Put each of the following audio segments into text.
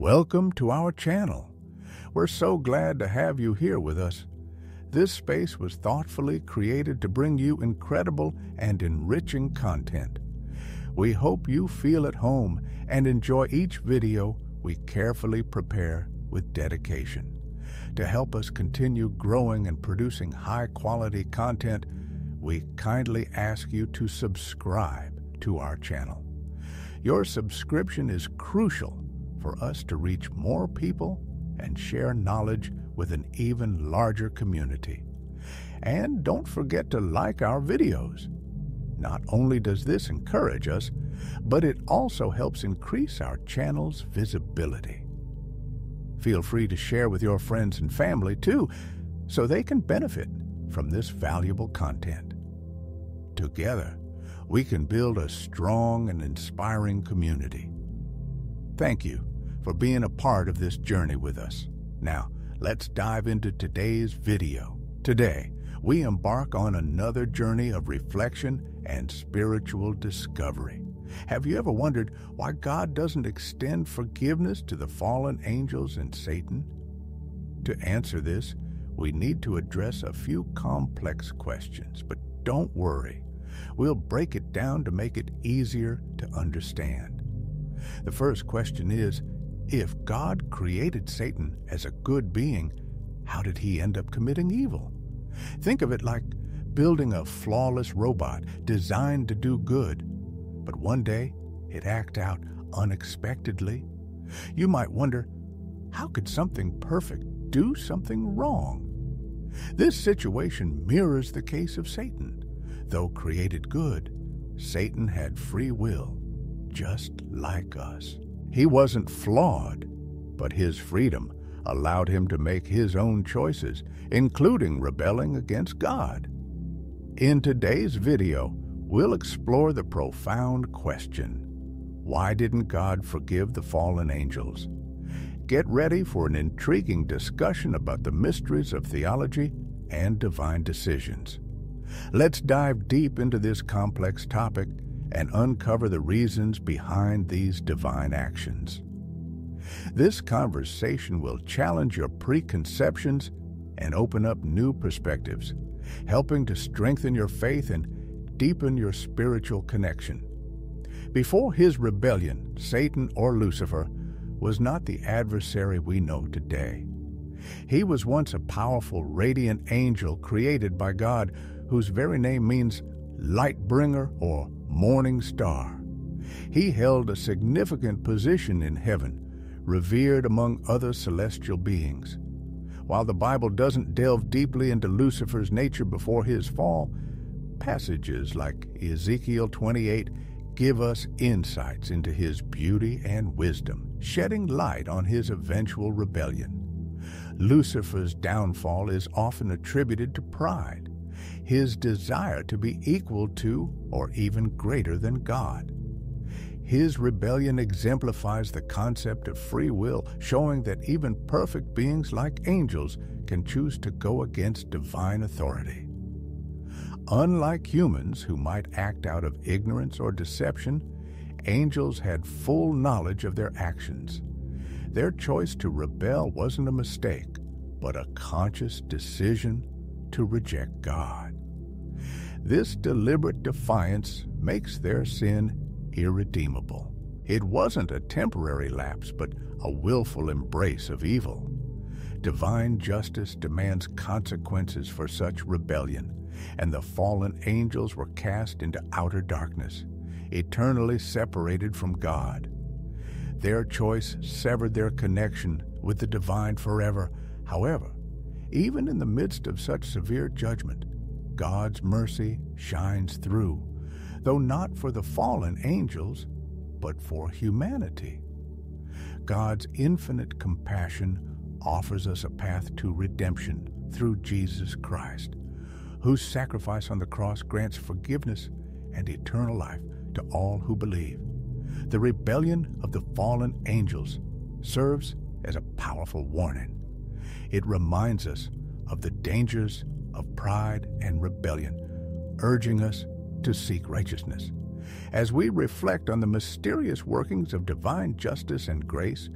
Welcome to our channel. We're so glad to have you here with us. This space was thoughtfully created to bring you incredible and enriching content. We hope you feel at home and enjoy each video we carefully prepare with dedication. To help us continue growing and producing high quality content, we kindly ask you to subscribe to our channel. Your subscription is crucial for us to reach more people and share knowledge with an even larger community. And don't forget to like our videos. Not only does this encourage us, but it also helps increase our channel's visibility. Feel free to share with your friends and family too, so they can benefit from this valuable content. Together, we can build a strong and inspiring community. Thank you for being a part of this journey with us. Now, let's dive into today's video. Today, we embark on another journey of reflection and spiritual discovery. Have you ever wondered why God doesn't extend forgiveness to the fallen angels and Satan? To answer this, we need to address a few complex questions, but don't worry. We'll break it down to make it easier to understand. The first question is if God created Satan as a good being, how did he end up committing evil? Think of it like building a flawless robot designed to do good, but one day it act out unexpectedly. You might wonder, how could something perfect do something wrong? This situation mirrors the case of Satan. Though created good, Satan had free will, just like us. He wasn't flawed, but his freedom allowed him to make his own choices, including rebelling against God. In today's video, we'll explore the profound question why didn't God forgive the fallen angels? Get ready for an intriguing discussion about the mysteries of theology and divine decisions. Let's dive deep into this complex topic and uncover the reasons behind these divine actions. This conversation will challenge your preconceptions and open up new perspectives, helping to strengthen your faith and deepen your spiritual connection. Before his rebellion, Satan or Lucifer was not the adversary we know today. He was once a powerful, radiant angel created by God, whose very name means light bringer or morning star. He held a significant position in heaven, revered among other celestial beings. While the Bible doesn't delve deeply into Lucifer's nature before his fall, passages like Ezekiel 28 give us insights into his beauty and wisdom, shedding light on his eventual rebellion. Lucifer's downfall is often attributed to pride, his desire to be equal to or even greater than God. His rebellion exemplifies the concept of free will, showing that even perfect beings like angels can choose to go against divine authority. Unlike humans who might act out of ignorance or deception, angels had full knowledge of their actions. Their choice to rebel wasn't a mistake, but a conscious decision to reject God. This deliberate defiance makes their sin irredeemable. It wasn't a temporary lapse, but a willful embrace of evil. Divine justice demands consequences for such rebellion, and the fallen angels were cast into outer darkness, eternally separated from God. Their choice severed their connection with the divine forever. However, even in the midst of such severe judgment, God's mercy shines through, though not for the fallen angels, but for humanity. God's infinite compassion offers us a path to redemption through Jesus Christ, whose sacrifice on the cross grants forgiveness and eternal life to all who believe. The rebellion of the fallen angels serves as a powerful warning. It reminds us of the dangers of pride and rebellion, urging us to seek righteousness. As we reflect on the mysterious workings of divine justice and grace,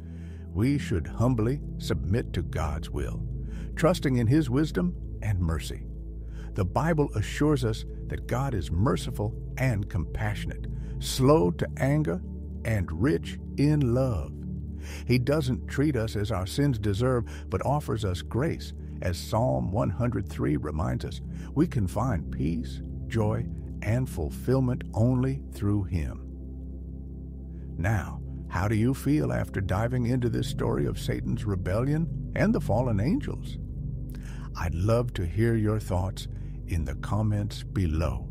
we should humbly submit to God's will, trusting in His wisdom and mercy. The Bible assures us that God is merciful and compassionate, slow to anger, and rich in love. He doesn't treat us as our sins deserve, but offers us grace. As Psalm 103 reminds us, we can find peace, joy, and fulfillment only through Him. Now, how do you feel after diving into this story of Satan's rebellion and the fallen angels? I'd love to hear your thoughts in the comments below.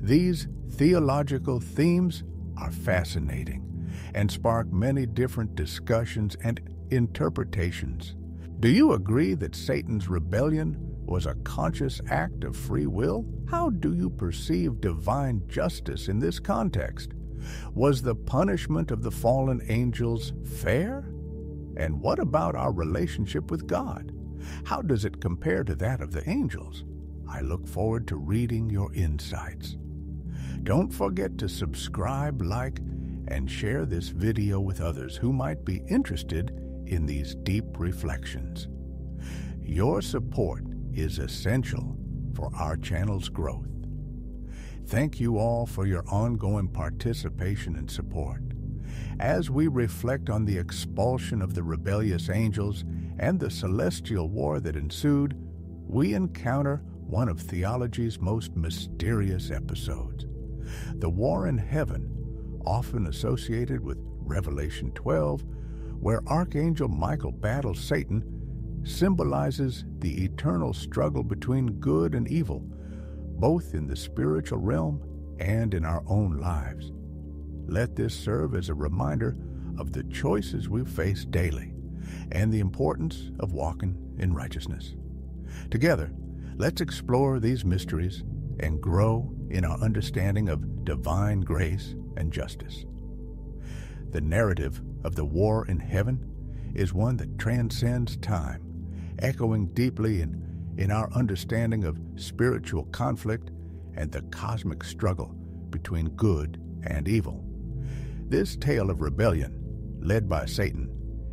These theological themes are fascinating and spark many different discussions and interpretations. Do you agree that Satan's rebellion was a conscious act of free will? How do you perceive divine justice in this context? Was the punishment of the fallen angels fair? And what about our relationship with God? How does it compare to that of the angels? I look forward to reading your insights. Don't forget to subscribe, like, and share this video with others who might be interested in these deep reflections. Your support is essential for our channel's growth. Thank you all for your ongoing participation and support. As we reflect on the expulsion of the rebellious angels and the celestial war that ensued, we encounter one of theology's most mysterious episodes. The war in heaven, often associated with Revelation 12, where Archangel Michael battles Satan, symbolizes the eternal struggle between good and evil, both in the spiritual realm and in our own lives. Let this serve as a reminder of the choices we face daily and the importance of walking in righteousness. Together, Let's explore these mysteries and grow in our understanding of divine grace and justice. The narrative of the war in heaven is one that transcends time, echoing deeply in, in our understanding of spiritual conflict and the cosmic struggle between good and evil. This tale of rebellion, led by Satan,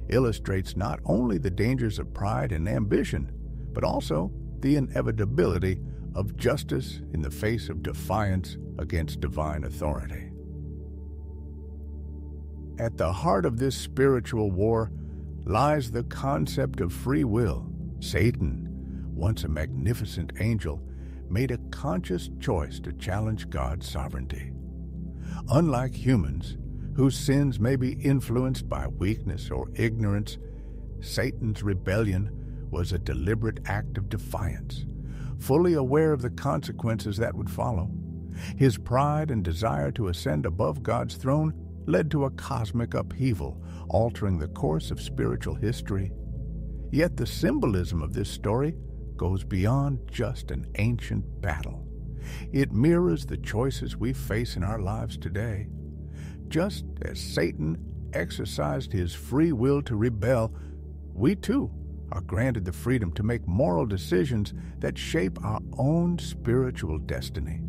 illustrates not only the dangers of pride and ambition, but also the inevitability of justice in the face of defiance against divine authority. At the heart of this spiritual war lies the concept of free will. Satan, once a magnificent angel, made a conscious choice to challenge God's sovereignty. Unlike humans, whose sins may be influenced by weakness or ignorance, Satan's rebellion was a deliberate act of defiance, fully aware of the consequences that would follow. His pride and desire to ascend above God's throne led to a cosmic upheaval, altering the course of spiritual history. Yet the symbolism of this story goes beyond just an ancient battle. It mirrors the choices we face in our lives today. Just as Satan exercised his free will to rebel, we too are granted the freedom to make moral decisions that shape our own spiritual destiny.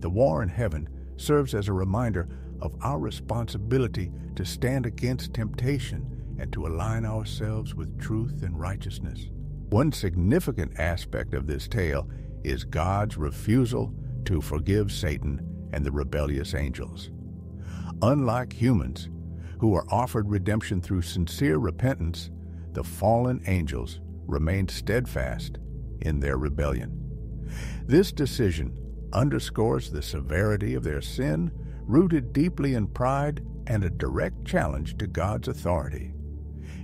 The war in heaven serves as a reminder of our responsibility to stand against temptation and to align ourselves with truth and righteousness. One significant aspect of this tale is God's refusal to forgive Satan and the rebellious angels. Unlike humans, who are offered redemption through sincere repentance, the fallen angels remained steadfast in their rebellion. This decision underscores the severity of their sin, rooted deeply in pride and a direct challenge to God's authority.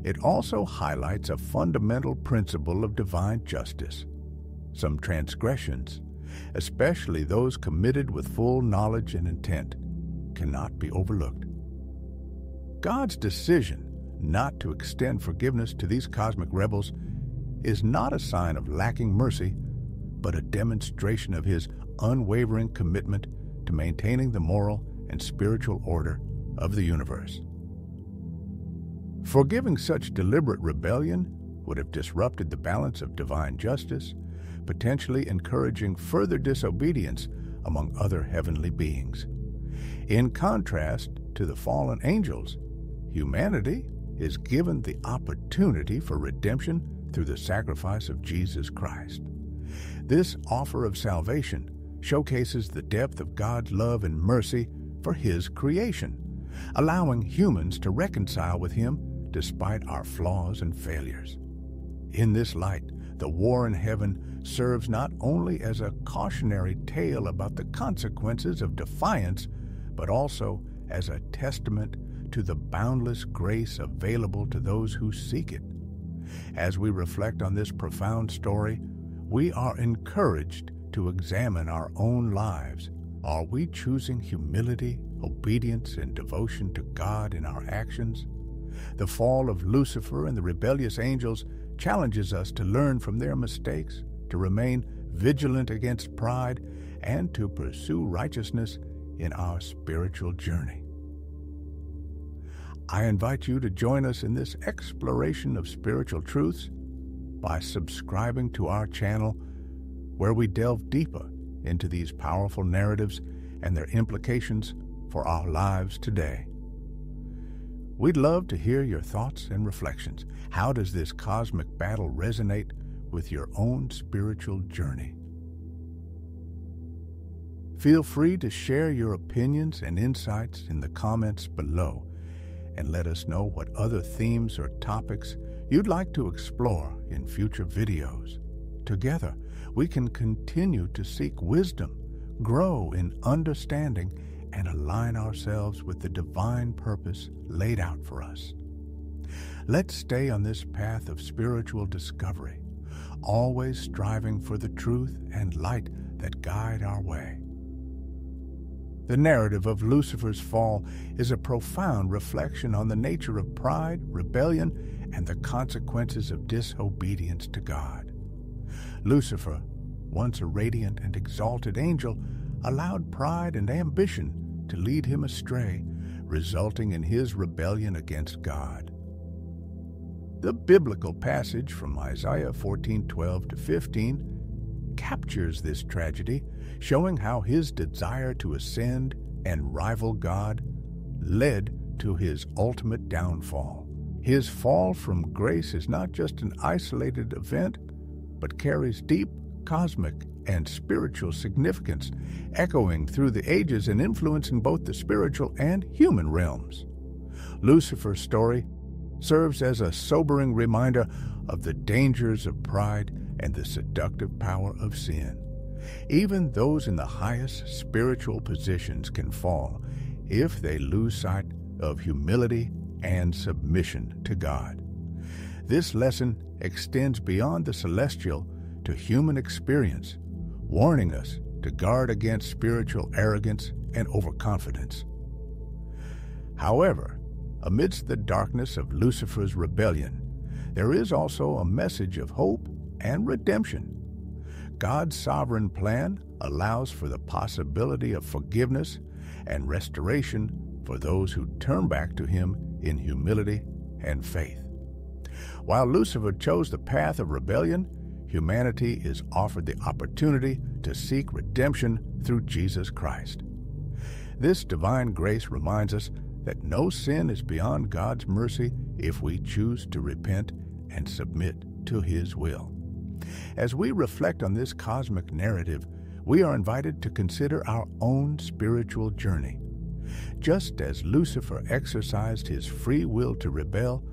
It also highlights a fundamental principle of divine justice. Some transgressions, especially those committed with full knowledge and intent, cannot be overlooked. God's decision not to extend forgiveness to these cosmic rebels is not a sign of lacking mercy, but a demonstration of his unwavering commitment to maintaining the moral and spiritual order of the universe. Forgiving such deliberate rebellion would have disrupted the balance of divine justice, potentially encouraging further disobedience among other heavenly beings. In contrast to the fallen angels, humanity is given the opportunity for redemption through the sacrifice of Jesus Christ. This offer of salvation showcases the depth of God's love and mercy for His creation, allowing humans to reconcile with Him despite our flaws and failures. In this light, the war in heaven serves not only as a cautionary tale about the consequences of defiance, but also as a testament to the boundless grace available to those who seek it. As we reflect on this profound story, we are encouraged to examine our own lives. Are we choosing humility, obedience, and devotion to God in our actions? The fall of Lucifer and the rebellious angels challenges us to learn from their mistakes, to remain vigilant against pride, and to pursue righteousness in our spiritual journey. I invite you to join us in this exploration of spiritual truths by subscribing to our channel where we delve deeper into these powerful narratives and their implications for our lives today. We'd love to hear your thoughts and reflections. How does this cosmic battle resonate with your own spiritual journey? Feel free to share your opinions and insights in the comments below and let us know what other themes or topics you'd like to explore in future videos. Together, we can continue to seek wisdom, grow in understanding, and align ourselves with the divine purpose laid out for us. Let's stay on this path of spiritual discovery, always striving for the truth and light that guide our way. The narrative of Lucifer's fall is a profound reflection on the nature of pride, rebellion, and the consequences of disobedience to God. Lucifer, once a radiant and exalted angel, allowed pride and ambition to lead him astray, resulting in his rebellion against God. The biblical passage from Isaiah 14:12 to 15 captures this tragedy, showing how his desire to ascend and rival God led to his ultimate downfall. His fall from grace is not just an isolated event, but carries deep cosmic and spiritual significance, echoing through the ages and influencing both the spiritual and human realms. Lucifer's story serves as a sobering reminder of the dangers of pride and the seductive power of sin. Even those in the highest spiritual positions can fall if they lose sight of humility and submission to God. This lesson extends beyond the celestial to human experience, warning us to guard against spiritual arrogance and overconfidence. However, amidst the darkness of Lucifer's rebellion, there is also a message of hope and redemption. God's sovereign plan allows for the possibility of forgiveness and restoration for those who turn back to Him in humility and faith. While Lucifer chose the path of rebellion, humanity is offered the opportunity to seek redemption through Jesus Christ. This divine grace reminds us that no sin is beyond God's mercy if we choose to repent and submit to His will. As we reflect on this cosmic narrative, we are invited to consider our own spiritual journey. Just as Lucifer exercised his free will to rebel,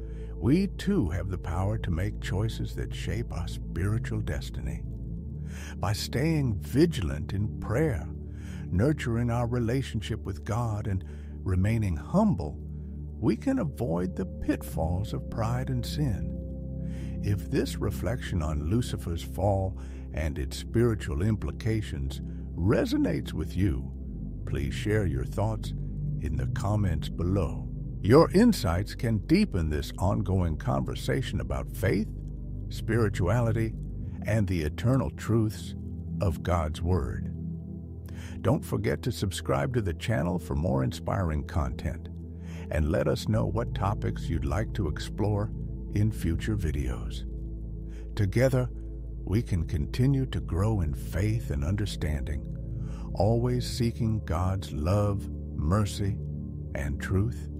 we too have the power to make choices that shape our spiritual destiny. By staying vigilant in prayer, nurturing our relationship with God, and remaining humble, we can avoid the pitfalls of pride and sin. If this reflection on Lucifer's fall and its spiritual implications resonates with you, please share your thoughts in the comments below. Your insights can deepen this ongoing conversation about faith, spirituality, and the eternal truths of God's Word. Don't forget to subscribe to the channel for more inspiring content and let us know what topics you'd like to explore in future videos. Together, we can continue to grow in faith and understanding, always seeking God's love, mercy, and truth